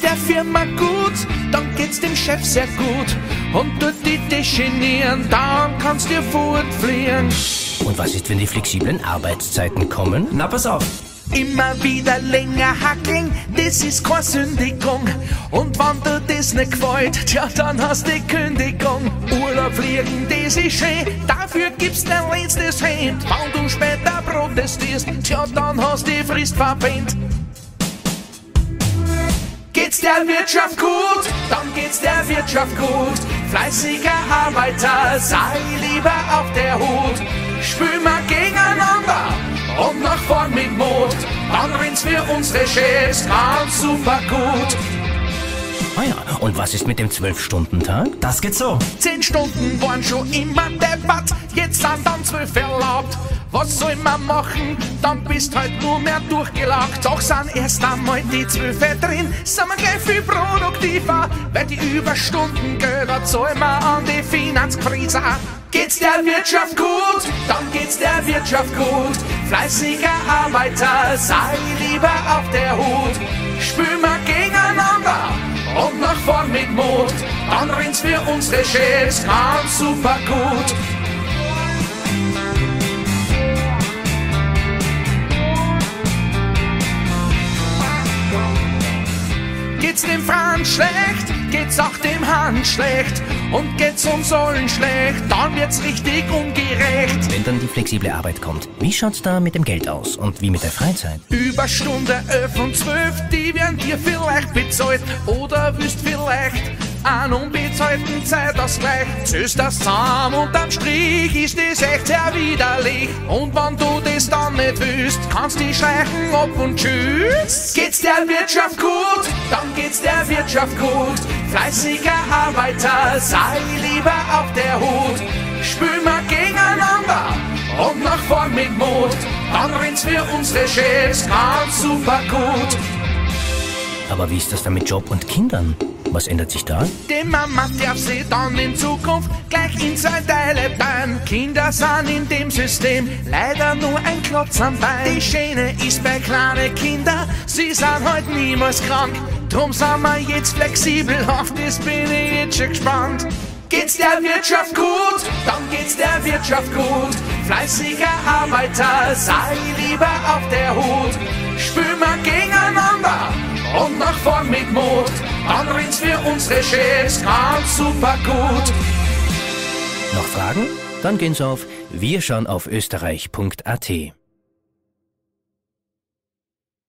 der Firma gut, dann geht's dem Chef sehr gut. Und tut die dich genieren, dann kannst du fortfliehen. Und was ist, wenn die flexiblen Arbeitszeiten kommen? Na, pass auf. Immer wieder länger hackeln, das ist keine Sündigung. Und wenn dir das nicht gefällt, tja, dann hast du die Kündigung. Urlaub fliegen, das ist schön, dafür gibt's dein letztes Hemd. Wenn du später protestierst, tja, dann hast du die Frist verpennt. Geht's der Wirtschaft gut, dann geht's der Wirtschaft gut. Fleißiger Arbeiter, sei lieber auf der Hut. Spül mal gegeneinander und nach vorn mit Mut. Dann rennt's für unsere Chefs ganz super gut. Ah ja, und was ist mit dem Zwölf-Stunden-Tag? Das geht so. Zehn Stunden waren schon immer Debatt, jetzt sind dann zwölf erlaubt. Was soll man machen? Dann bist halt nur mehr durchgelacht. Doch sind erst einmal die Zwölfe drin, sind wir gleich viel produktiver. Weil die Überstunden gehört, zahlen wir an die Finanzkrise. Geht's der Wirtschaft gut, dann geht's der Wirtschaft gut. Fleißiger Arbeiter, sei lieber auf der Hut. Spül mal gegeneinander und nach vorn mit Mut. Dann rennt's für unsere Chefs ganz super gut. Geht's dem Franz schlecht, geht's auch dem Hans schlecht. Und geht's uns allen schlecht, dann wird's richtig ungerecht. Wenn dann die flexible Arbeit kommt, wie schaut's da mit dem Geld aus und wie mit der Freizeit? Überstunde 11 und 12, die werden dir vielleicht bezahlt. Oder wüsst vielleicht einen unbezahlten Zeitausgleich. Zählst das zusammen und am Strich ist das echt sehr widerlich. Und wenn du das dann nicht willst, kannst du schleichen ab und tschüss. Geht's der Wirtschaft gut, dann geht's der Wirtschaft gut. Fleißiger Arbeiter, sei lieber auf der Hut. Spül mal gegeneinander und nach vorn mit Mut. Dann rennt's für unsere Chefs ganz super gut. Aber wie ist das dann mit Job und Kindern? Was ändert sich da? Die Mama darf sie dann in Zukunft gleich in zwei Teile teilen. Kinder sind in dem System leider nur ein Klotz am Bein. Die Schöne ist bei kleinen Kindern, sie sind halt niemals krank. Drum sind wir jetzt flexibel, auf das bin ich jetzt schon gespannt. Geht's der Wirtschaft gut, dann geht's der Wirtschaft gut. Fleißiger Arbeiter, sei lieber auf der Hut. Spül mal gegeneinander und nach vorn mit Mut. Dann rennt's für unsere Chefs ganz super gut. Noch Fragen? Dann gehen's auf wir schauen auf österreich.at.